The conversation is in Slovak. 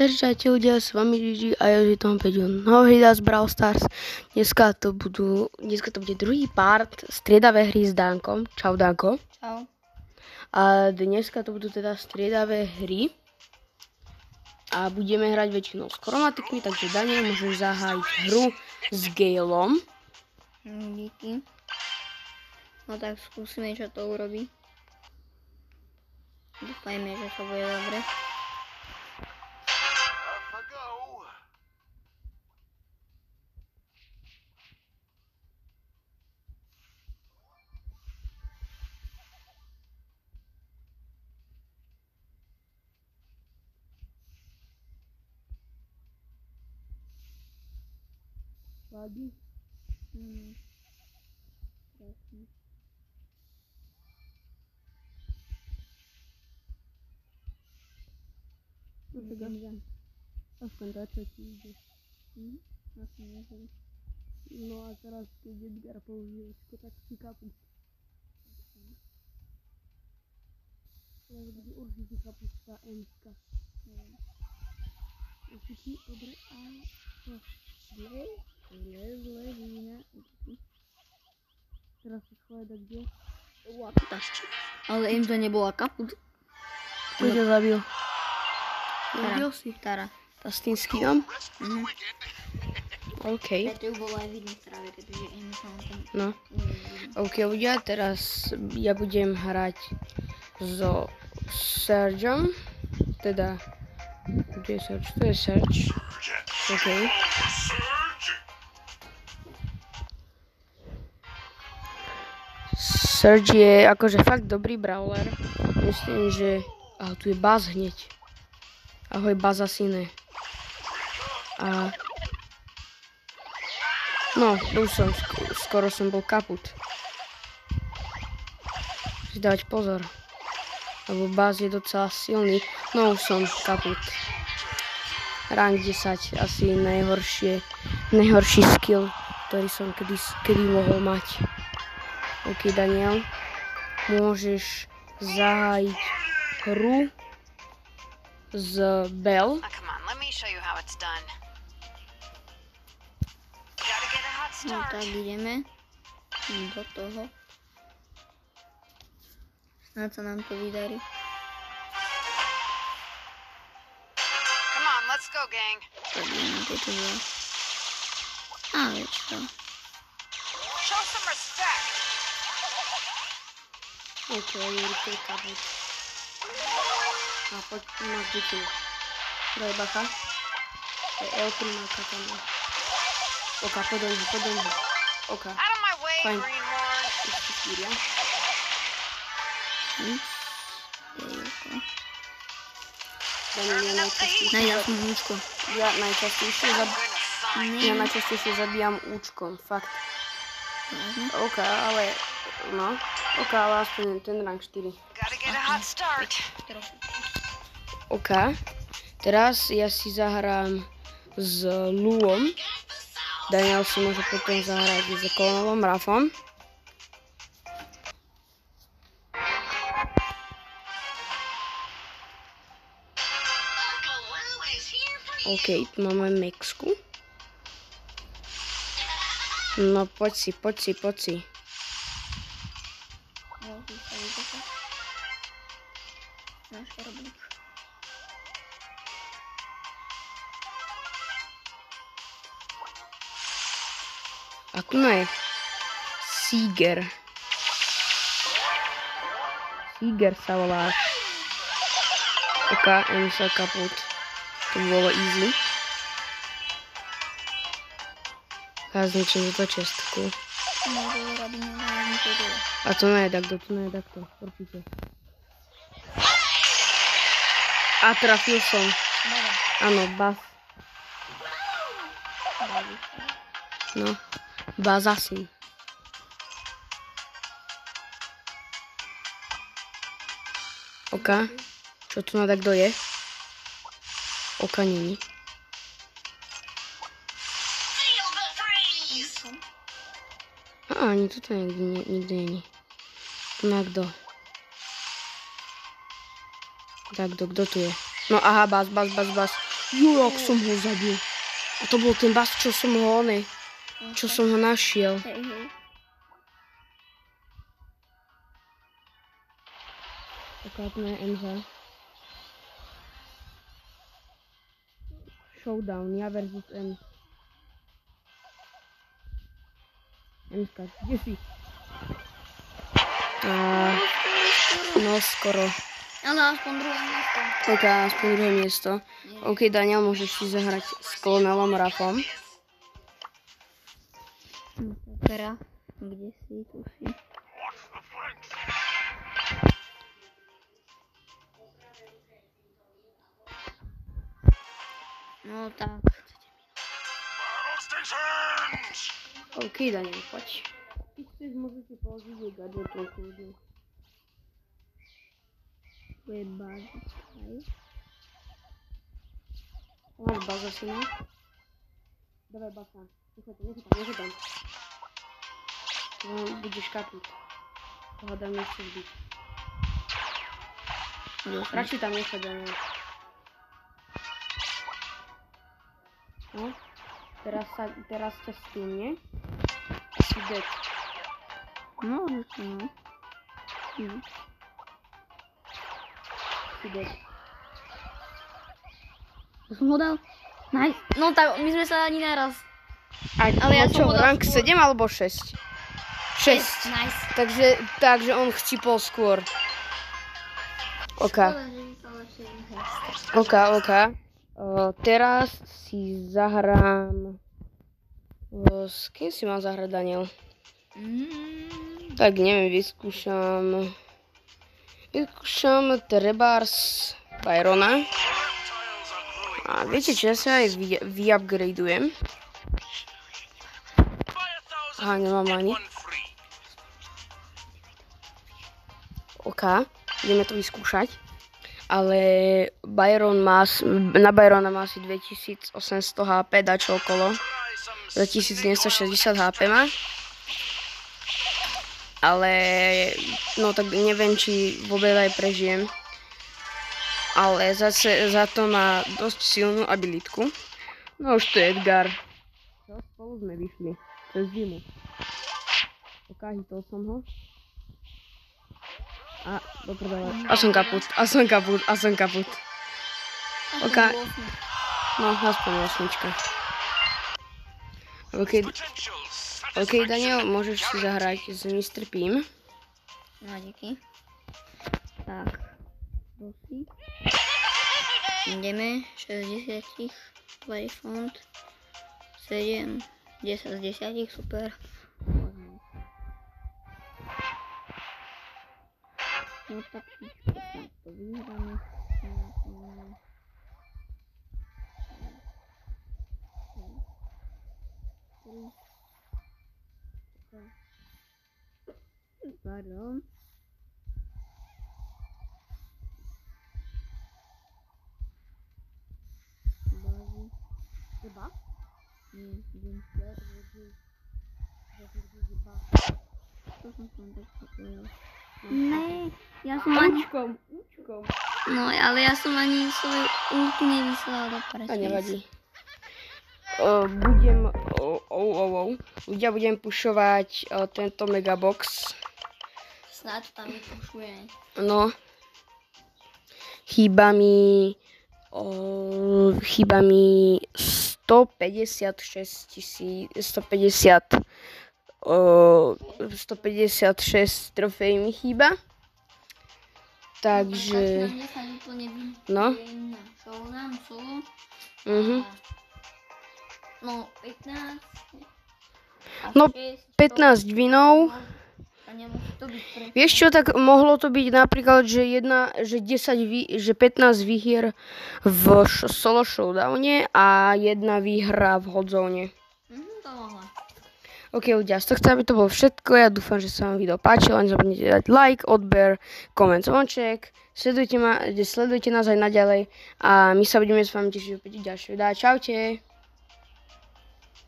Takže čaute ľudia, s vami Gigi a ja tom Peťo. Nový z Brawl Stars. Dneska to, budú, dneska to bude druhý part striedavé hry s Dankom. Čau Danko. Čau. A dneska to budú teda striedavé hry. A budeme hrať väčšinou s chromatikmi, takže Daniel môžeš zahájiť hru s Galeom. Mm, Díky. No tak skúsime, čo to urobí. Dúfajme, že to bude dobre. Off I go. Lagi. Mm. Presne. Aspoň to, čo ti ide. Hm? Vlastne neviem. No a teraz, keď Edgar použije očko, tak si kapu. Teraz bude určite kapustá Emska. Určite, dobre, a to zle, zle, zle, vína. Teraz sa schváda kde? Tašči. Ale im to nebola kaput. Kto ťa zabil? Zabil si? Tara. Tá s tým skývam? Mhm. OK. Preto ju bolo aj vidno pretože No. OK, ľudia, teraz ja budem hrať so Sergeom, teda, kde je Serge? To je Serge. OK. Serge je akože fakt dobrý brawler. Myslím, že... A tu je Baz hneď. Ahoj Bazasine. A... No, už som, sk- skoro som bol kaput. Si dávať pozor. Lebo Baz je docela silný. No už som kaput. Rank 10, asi najhoršie, najhorší skill, ktorý som kedy, kedy mohol mať. OK, Daniel. Môžeš zahájiť hru z Bell. Oh, come on, let me show you how it's done. Gotta get a hot No tak ideme do toho. Snad sa nám to vydarí. Come on, let's go, gang. Tak ideme tieto dva. A čo. Show some respect. OK, Jurko je kaput. A tu máš děti. Daj bacha. To je L primárka tam. je. Oka, do něho. Oka, ještě chvíľa. Nic. Jejko. Daniel, ja najčastejšie, Oh, zab... goodness, son. ja najčastejšie zabíjam účkom, fakt. Vážne? OK, ale, no, OK, ale aspoň ten rank 4. Gotta get a hot start. Trošku. OK, teraz ja si zahrám s Luom. Daniel si môže potom zahrať s Kolonovom Rafom. OK, tu máme Mexku. No poď si, poď si, poď si. Náš karablík. A tu je Seeger. Seeger sa volá. OK, MSL kaput. To bolo easy. Túto čestku. No, to dole. A to je takto, to je takto. Určite. A trafil som. Áno, bas. Babi. No, bazasin. OK. Čo tu na kto je? Oka není. A ani toto nikdy, nie, nikdy není. Tu na kto? Tak, kto, kto tu je? No aha, bas, bas, bas, bas. Jak som ho zabil. A to bol ten bas, čo som ho oný, čo som ho našiel. Hej, hej. Ukážeme MZ. Showdown, ja versus M. Mska, kde si? A, no skoro. Ale aspoň druhé miesto. Ok, aspoň druhé miesto. OK, Daniel, môžeš si zahrať s Kolonelom Rafom. Pera. Kde si? Tu si. No tak. OK, Daniel, poď. Keď chceš, môžete použiť jej gadgetom kľudne. Tu je bazička. hej. Máš baza, syna? Dávaj basa. Nechaj tam, nechaj tam, nechaj tam. No, budeš kapnúť. Pohľadám, nechceš byť. Radšej tam nechať, Daniel. No, teraz, sa, teraz ťa stúne. A si dead. No, to no. Hm. Si dead. To som ho dal. Nice. No tak, my sme sa ani naraz. A, Ale ja no som čo, ho dal rank skôr. 7 alebo 6? 6. Nice. Takže, takže on chcípol skôr. OK. Škoda, že by sa lepšie vyhrať. OK, OK. Uh, teraz si zahrám... Uh, s kým si mám zahrať, Daniel? Mm. Tak neviem, vyskúšam... Vyskúšam Trebars Byrona. A viete čo, ja sa aj vy- vyupgradujem. Aha, nemám ani. OK, ideme to vyskúšať. Ale Byron má, na Byrona má asi 2800 HP, dačo okolo. 2960 HP má. Ale, no tak neviem, či vôbec aj prežijem. Ale zase za to má dosť silnú abilitku. No už to je Edgar. Čo, spolu sme vyšli. Cez zimu. Ok, hitol som ho. A, do prdele. A som kaput, a som kaput, a som kaput. OK. No, aspoň osmička. OK, OK, Daniel, môžeš si zahrať s Mr. Pim. No, díky. Tak. Prosím. Ideme. 60 play font. 7. 10 z 10, super. No tak pičku, snad to vyhráme. Pardon. Bazi. Chyba? Nie, idem To som som tak povedal. Ne, ja som ani... Účkom. No, ale ja som ani svoju ulti nevyslala do A nevadí. prečo. Uh, budem, oh, oh, oh, oh. Ja budem pušovať uh, tento megabox. Snáď to tam vypušuje. No. Chýba mi... Uh, chýba mi 156 tisíc... 150... Uh, 156 trofej mi chýba. Takže... No, No. Mhm. No, 15. A No, 6, 15 vinov. Pre... Vieš čo, tak mohlo to byť napríklad, že, jedna, že, 10 vý, že 15 výhier v solo showdowne a jedna výhra v hodzone. Mhm, to mohla. Ok ľudia, z tohto aby to bolo všetko. Ja dúfam, že sa vám video páčilo. Nezabudnite dať like, odber, koment, zvonček. Sledujte, ma, sledujte nás aj naďalej. A my sa budeme s vami tešiť opäť ďalšie videá. Čaute.